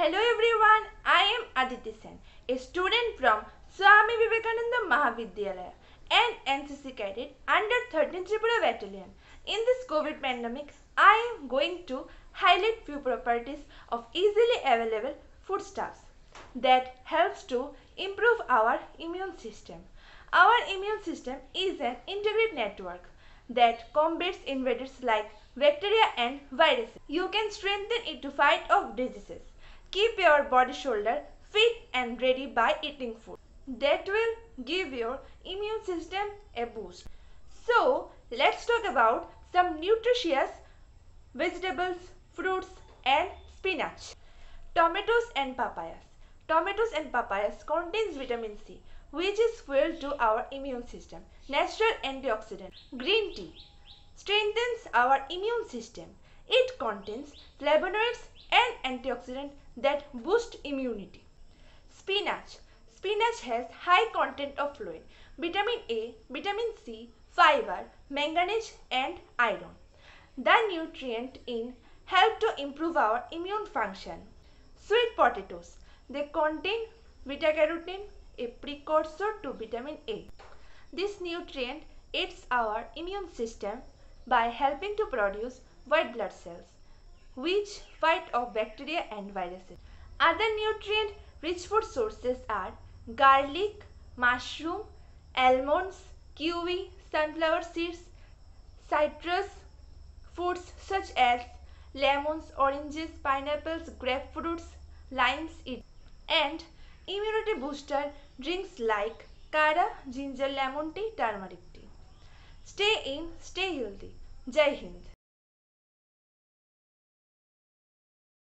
Hello everyone, I am Aditi Sen, a student from Swami Vivekananda Mahavidyalaya and NCC cadet under 13th Tripura Battalion. In this COVID pandemic, I am going to highlight few properties of easily available foodstuffs that helps to improve our immune system. Our immune system is an integrated network that combats invaders like bacteria and viruses. You can strengthen it to fight off diseases. Keep your body shoulder fit and ready by eating food. That will give your immune system a boost. So, let's talk about some nutritious vegetables, fruits and spinach. Tomatoes and papayas. Tomatoes and papayas contains vitamin C which is fuel to our immune system. Natural antioxidant. Green tea strengthens our immune system. It contains flavonoids and antioxidants that boost immunity. Spinach. Spinach has high content of fluid, vitamin A, vitamin C, fiber, manganese and iron. The nutrient in help to improve our immune function. Sweet potatoes. They contain beta-carotene, a precursor to vitamin A. This nutrient aids our immune system by helping to produce white blood cells, which fight off bacteria and viruses. Other nutrient rich food sources are garlic, mushroom, almonds, kiwi, sunflower seeds, citrus fruits such as lemons, oranges, pineapples, grapefruits, limes, and immunity booster drinks like kara, ginger lemon tea, turmeric tea. Stay in stay healthy Jai Hind